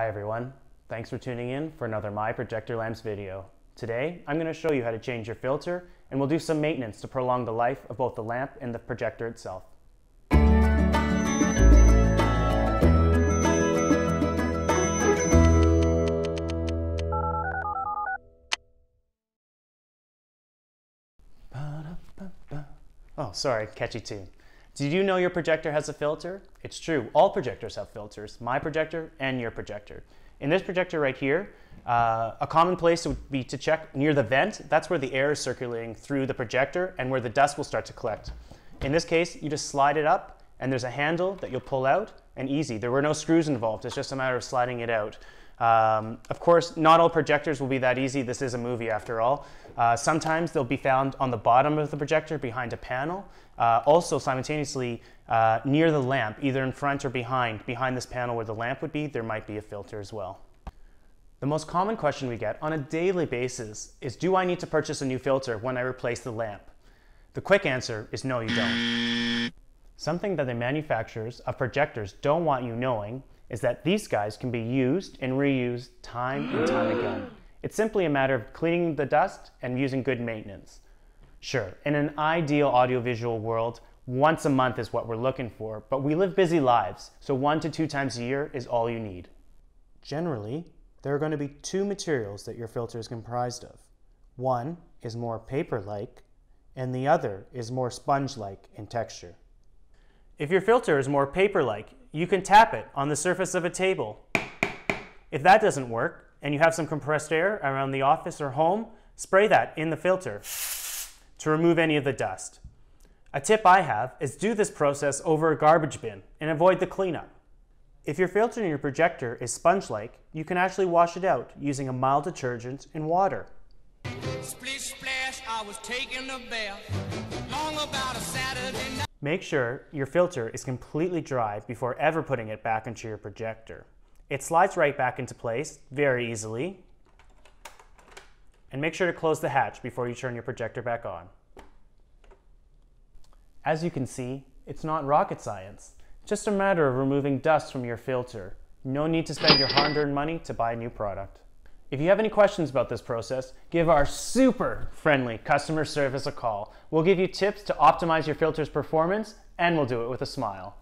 Hi everyone, thanks for tuning in for another My Projector Lamps video. Today, I'm going to show you how to change your filter and we'll do some maintenance to prolong the life of both the lamp and the projector itself. Oh, sorry, catchy tune. Did you know your projector has a filter? It's true, all projectors have filters, my projector and your projector. In this projector right here, uh, a common place would be to check near the vent. That's where the air is circulating through the projector and where the dust will start to collect. In this case, you just slide it up and there's a handle that you'll pull out and easy. There were no screws involved. It's just a matter of sliding it out. Um, of course, not all projectors will be that easy. This is a movie after all. Uh, sometimes they'll be found on the bottom of the projector behind a panel. Uh, also, simultaneously, uh, near the lamp, either in front or behind, behind this panel where the lamp would be, there might be a filter as well. The most common question we get on a daily basis is, do I need to purchase a new filter when I replace the lamp? The quick answer is no, you don't. Something that the manufacturers of projectors don't want you knowing is that these guys can be used and reused time and time mm. again. It's simply a matter of cleaning the dust and using good maintenance. Sure, in an ideal audiovisual world, once a month is what we're looking for, but we live busy lives, so one to two times a year is all you need. Generally, there are going to be two materials that your filter is comprised of. One is more paper-like, and the other is more sponge-like in texture. If your filter is more paper-like, you can tap it on the surface of a table. If that doesn't work, and you have some compressed air around the office or home, spray that in the filter to remove any of the dust. A tip I have is do this process over a garbage bin and avoid the cleanup. If your filter in your projector is sponge-like, you can actually wash it out using a mild detergent and water. Splish splash, Make sure your filter is completely dry before ever putting it back into your projector. It slides right back into place very easily. And make sure to close the hatch before you turn your projector back on. As you can see, it's not rocket science. Just a matter of removing dust from your filter. No need to spend your hard-earned money to buy a new product. If you have any questions about this process, give our super friendly customer service a call. We'll give you tips to optimize your filter's performance and we'll do it with a smile.